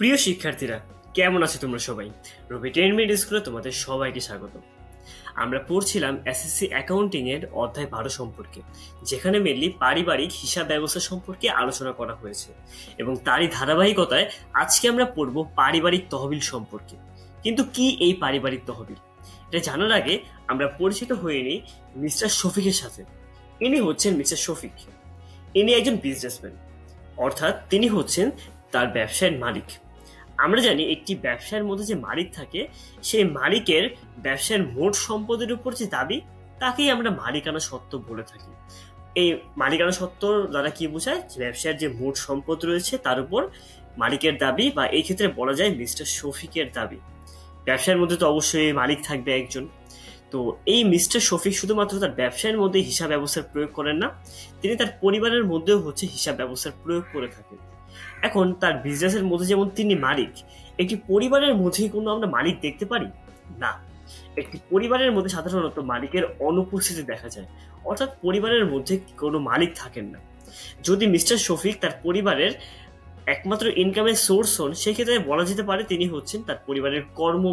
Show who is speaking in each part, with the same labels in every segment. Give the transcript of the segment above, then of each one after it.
Speaker 1: প্রিয় শিক্ষার্থীরা, কেমন আছো তোমরা সবাই? রবি টেনমেন্ট স্কুলে তোমাদের সবাইকে স্বাগত। আমরা পড়ছিলাম এসএসসি অ্যাকাউন্টিং এর অধ্যায় বারো সম্পর্কে, যেখানে মেনলি পারিবারিক হিসাব ব্যবস্থা সম্পর্কে আলোচনা করা হয়েছে এবং তারই ধারাবাহিকতায় আজকে আমরা পড়ব পারিবারিক তহবিল সম্পর্কে। কিন্তু কি এই পারিবারিক তহবিল? এটা জানার আগে আমরা পরিচিত হয়ে নিই মিস্টার শফিকের সাথে। ইনি হচ্ছেন মিস্টার শফিক। ইনি একজন বিজনেসম্যান অর্থাৎ তিনি হচ্ছেন তার ব্যবসায়ের মালিক। আমরা জানি একটি ব্যবসার মধ্যে যে মালিক থাকে, সেই মালিকের ব্যবসার মোট সম্পদের উপর যে দাবি, তাকেই আমরা মালিকানা সত্ত্ব বলে থাকি। এই মালিকানা সত্ত্ব দ্বারা কি বোঝায়? ব্যবসার যে মোট সম্পদ রয়েছে, তার উপর মালিকের দাবি বা এই ক্ষেত্রে বলা যায় মিস্টার শফিকের দাবি। ব্যবসার মধ্যে তো অবশ্যই মালিক থাকবে একজন। তো এই মিস্টার শফিক শুধুমাত্র তার ব্যবসায়ের মধ্যে হিসাব ব্যবস্থার প্রয়োগ করেন না, তিনি তার পরিবারের মধ্যেও হচ্ছে হিসাব ব্যবস্থার প্রয়োগ করে থাকেন। এখন তার বিজনেসের মধ্যে যেমন তিনি মালিক, একটি পরিবারের মধ্যে কোনো আমরা মালিক দেখতে পারি? না। একটি পরিবারের মধ্যে সাধারণত মালিকের অনুপস্থিতি দেখা যায়। অর্থাৎ পরিবারের মধ্যে কোনো মালিক থাকেন না। যদি মিস্টার শফিক তার পরিবারের একমাত্র ইনকামের সোর্স হন, সেক্ষেত্রে বলা যেতে পারে তিনি হচ্ছেন তার পরিবারের কর্ম,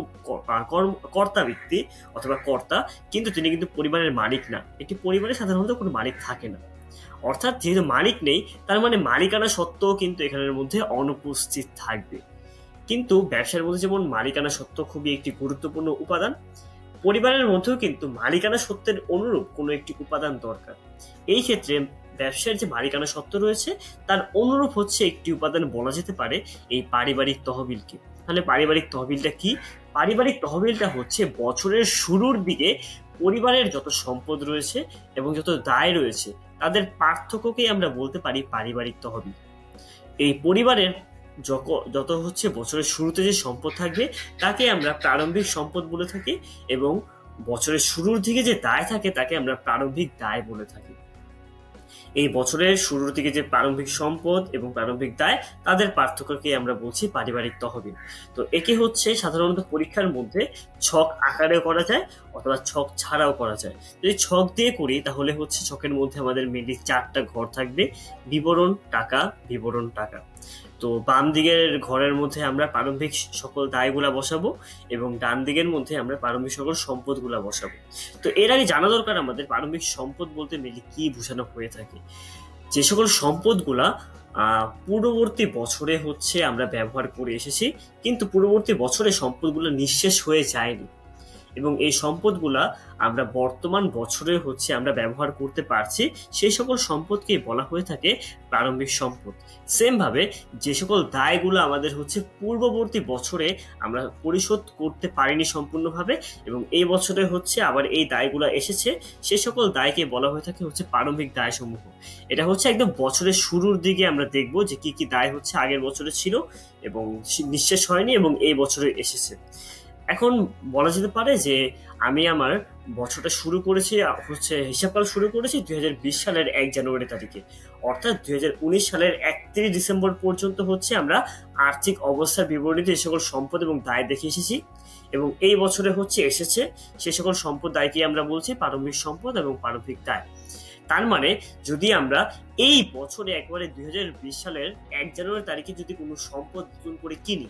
Speaker 1: কর্তা ব্যক্তি অথবা কর্তা, কিন্তু তিনি কিন্তু পরিবারের মালিক না। একটি পরিবারে সাধারণত কোনো মালিক থাকে না। অর্থাৎ যেহেতু মালিক নেই, তার মানে মালিকানা সত্ত্বেও কিন্তু এখানের মধ্যে অনুপস্থিত থাকবে। কিন্তু ব্যবসার মধ্যে যেমন মালিকানা সত্ত্ব খুবই একটি গুরুত্বপূর্ণ উপাদান, পরিবারের মধ্যেও কিন্তু মালিকানা সত্ত্বের অনুরূপ কোনো একটি উপাদান দরকার। এই ক্ষেত্রে ব্যবসার যে মালিকানা সত্ত্ব রয়েছে, তার অনুরূপ হচ্ছে একটি উপাদান বলা যেতে পারে এই পারিবারিক তহবিলকে। তাহলে পারিবারিক তহবিলটা কি? পারিবারিক তহবিলটা হচ্ছে বছরের শুরুর দিকে পরিবারের যত সম্পদ রয়েছে এবং যত দায় রয়েছে তাদের পার্থক্যকেই আমরা বলতে পারি পারিবারিক তহবিল। এই পরিবারের যত হচ্ছে বছরের শুরুতে যে সম্পদ থাকবে, তাকে আমরা প্রারম্ভিক সম্পদ বলে থাকি এবং বছরের শুরুর দিকে যে দায় থাকে, তাকে আমরা প্রারম্ভিক দায় বলে থাকি। এই বছরের শুরুর দিকে যে প্রারম্ভিক সম্পদ এবং প্রারম্ভিক দায়, তাদের পার্থক্যকে আমরা বলছি পারিবারিক তহবিল। তো একে হচ্ছে সাধারণত পরীক্ষার মধ্যে ছক আকারেও করা যায় অথবা ছক ছাড়াও করা যায়। যদি ছক দিয়ে করি, তাহলে হচ্ছে ছকের মধ্যে আমাদের মেনলি চারটা ঘর থাকবে। বিবরণ টাকা বিবরণ টাকা। তো বাম দিকের ঘরের মধ্যে আমরা প্রারম্ভিক সকল দায়গুলা বসাবো এবং ডান দিকের মধ্যে আমরা প্রারম্ভিক সকল সম্পদগুলা বসাবো। তো এর আগে জানা দরকার আমাদের প্রারম্ভিক সম্পদ বলতে মেনলি কি বোঝানো হয়ে থাকে? যে সকল সম্পদগুলা পূর্ববর্তী বছরে হচ্ছে আমরা ব্যবহার করে এসেছি, কিন্তু পূর্ববর্তী বছরে সম্পদগুলো নিঃশেষ হয়ে যায়নি। এবং এই সম্পদগুলা আমরা বর্তমান বছরে হচ্ছে আমরা ব্যবহার করতে পারছি, সেই সকল সম্পদকে বলা হয়ে থাকে প্রারম্ভিক সম্পদ। সেম ভাবে যে সকল দায়গুলো আমাদের হচ্ছে পূর্ববর্তী বছরে আমরা পরিশোধ করতে পারিনি সম্পূর্ণভাবে এবং এই বছরে হচ্ছে আবার এই দায়গুলো এসেছে, সে সকল দায়কে বলা হয়ে থাকে হচ্ছে প্রারম্ভিক দায় সমূহ এটা হচ্ছে একদম বছরের শুরুর দিকে আমরা দেখব যে কি কি দায় হচ্ছে আগের বছরে ছিল এবং নিঃশেষ হয়নি এবং এই বছরে এসেছে। এখন বলা যেতে পারে যে আমি আমার বছরটা শুরু করেছি, হচ্ছে হিসাব করা শুরু করেছি দুই হাজার বিশ সালের এক জানুয়ারি তারিখে। অর্থাৎ দু হাজার উনিশ সালের একত্রিশ ডিসেম্বর পর্যন্ত হচ্ছে আমরা আর্থিক অবস্থার বিবরণীতে যে সকল সম্পদ এবং দায় দেখে এসেছি এবং এই বছরে হচ্ছে এসেছে সে সকল সম্পদ দায়কে আমরা বলছি? প্রারম্ভিক সম্পদ এবং প্রারম্ভিক দায়। তার মানে যদি আমরা এই বছরে একবারে দুই হাজার বিশ সালের এক জানুয়ারি তারিখে যদি কোনো সম্পদ নতুন করে কিনি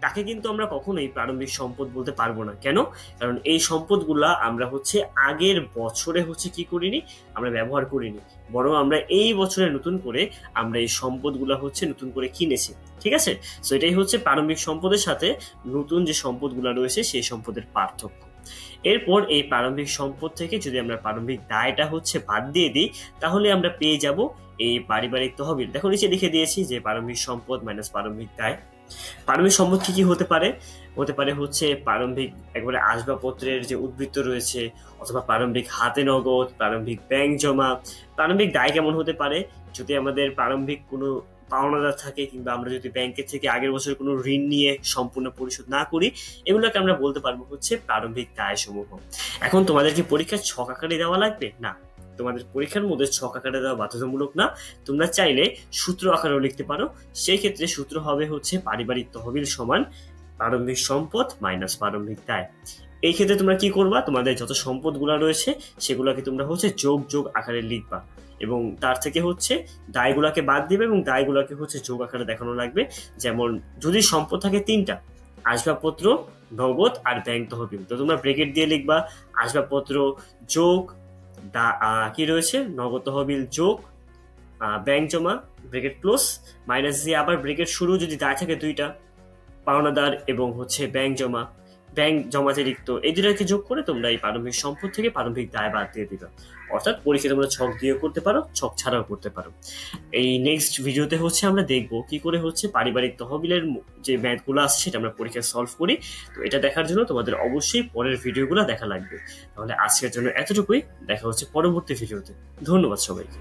Speaker 1: তাকে কিন্তু আমরা কখনোই প্রারম্ভিক সম্পদ বলতে পারব না। কেন? কারণ এই সম্পদগুলা আমরা হচ্ছে আগের বছরে হচ্ছে কি করিনি? আমরা ব্যবহার করিনি। বরং আমরা এই বছরে নতুন করে আমরা এই সম্পদগুলা হচ্ছে নতুন করে কিনেছি। ঠিক আছে? তো এটাই হচ্ছে প্রারম্ভিক সম্পদের সাথে নতুন যে সম্পদগুলা রয়েছে সেই সম্পদের পার্থক্য। এরপর এই প্রারম্ভিক সম্পদ থেকে যদি আমরা প্রারম্ভিক দায়টা হচ্ছে বাদ দিয়ে দিই, তাহলে আমরা পেয়ে যাব এই পারিবারিক তহবিল। দেখো নিচে লিখে দিয়েছি যে প্রারম্ভিক সম্পদ মাইনাস প্রারম্ভিক দায়। প্রারম্ভিক সম্পদ কি কি হতে পারে? হতে পারে হচ্ছে প্রারম্ভিক একবারে আসবাবপত্রের যে উদ্বৃত্ত রয়েছে, অথবা প্রারম্ভিক হাতে নগদ, প্রারম্ভিক ব্যাংক জমা, প্রারম্ভিক দায় কেমন হতে পারে? যদি আমাদের প্রারম্ভিক কোনো পাওনাদার থাকে কিংবা আমরা যদি ব্যাংকের থেকে আগের বছর কোনো ঋণ নিয়ে সম্পূর্ণ পরিশোধ না করি, এগুলোকে আমরা বলতে পারব হচ্ছে প্রারম্ভিক দায় সমূহ এখন তোমাদেরকে পরীক্ষা ছক আকারে দেওয়া লাগবে? না। তোমাদের পরীক্ষার মধ্যে ছক আকারে দেওয়া বাধ্যতামূলক না। তোমরা চাইলে সূত্র আকারেও লিখতে পারো। সেই ক্ষেত্রে সূত্র হবে হচ্ছে পারিবারিক তহবিল সমান প্রারম্ভিক সম্পদ মাইনাস প্রারম্ভিক দায়। এই ক্ষেত্রে তোমরা কি করবা? তোমাদের যত সম্পদগুলো রয়েছে, সেগুলোকে তোমরা হচ্ছে যোগ যোগ আকারে লিখবা এবং তার থেকে হচ্ছে দায়গুলাকে বাদ দিবে এবং দায়গুলাকে হচ্ছে যোগ আকারে দেখানো লাগবে। যেমন, যদি সম্পদ থাকে তিনটা, আসবাবপত্র, নগদ আর ব্যাংক তহবিল। তো তোমরা ব্রেকেট দিয়ে লিখবা, আসবাবপত্র, যোগ কি রয়েছে? নগদ তহবিল যোগ ব্যাংক জমা ব্রেকেট ক্লোজ, মাইনাস দিয়ে আবার ব্রেকেট শুরু যদি দায় থাকে দুইটা, পাওনাদার এবং হচ্ছে ব্যাংক জমা। ব্যাংক জমাতিরিক্ত এই দুটাকে যোগ করে তোমরা এই প্রারম্ভিক সম্পদ থেকে প্রারম্ভিক দায় বাদ দিয়ে দিবে অর্থাৎ পরীক্ষা তোমরা ছক দিয়েও করতে পারো, ছক ছাড়াও করতে পারো। এই নেক্সট ভিডিওতে হচ্ছে আমরা দেখব কি করে হচ্ছে পারিবারিক তহবিলের যে ম্যাথগুলো আসছে সেটা আমরা পরীক্ষায় সলভ করি। তো এটা দেখার জন্য তোমাদের অবশ্যই পরের ভিডিওগুলো দেখা লাগবে। তাহলে আজকের জন্য এতটুকুই। দেখা হচ্ছে পরবর্তী ভিডিওতে ধন্যবাদ সবাইকে।